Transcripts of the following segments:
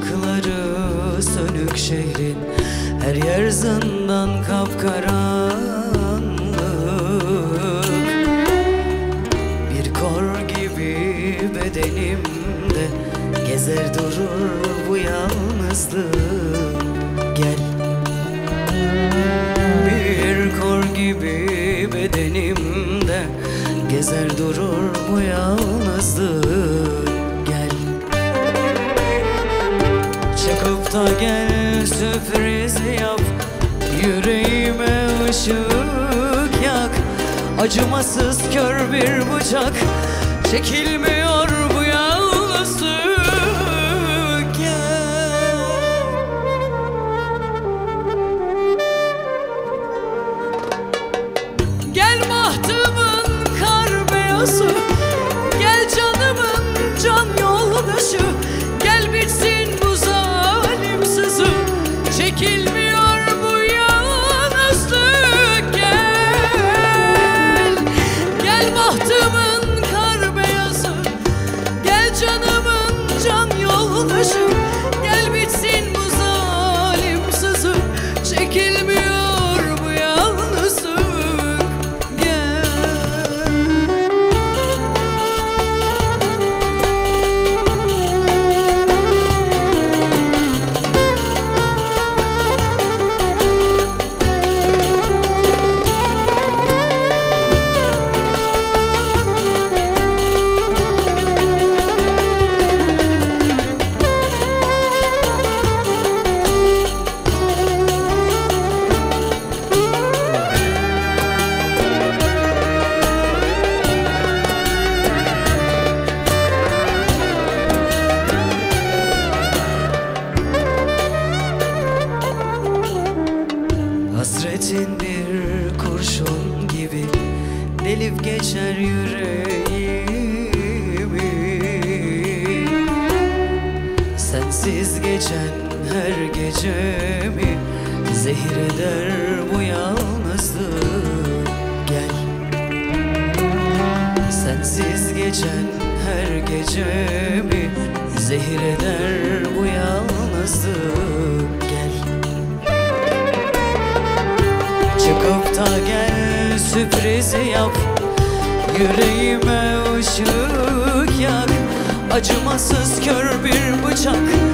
ışıkları sönük şehrin Her yer zindan kapkaranlık. Bir kor gibi bedenimde Gezer durur bu yalnızlık. Gel Çıkıp da gel sürpriz yap. Yüreğime ışık yak. Acımasız kör bir bıçak. Çekilmiyor kurşun gibi Delip geçer yüreğimi. Sensiz geçen her gecemi Zehir eder bu yalnızlık. Gel. Sensiz geçen her gecemi Zehir eder bu yalnızlık sürpriz yap. Yüreğime ışık yak. Acımasız kör bir bıçak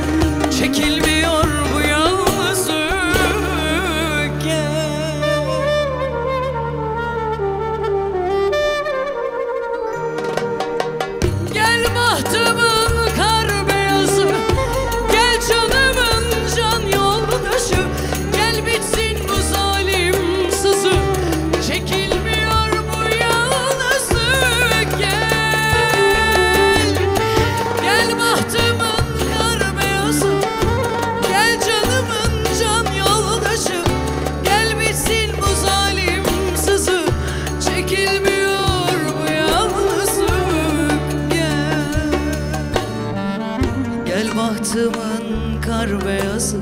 Bahtımın kar beyazı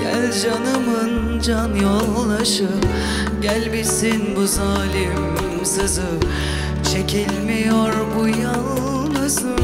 Gel canımın can yoldaşı. Gel bitsin bu zalim sızı Çekilmiyor bu yalnızlık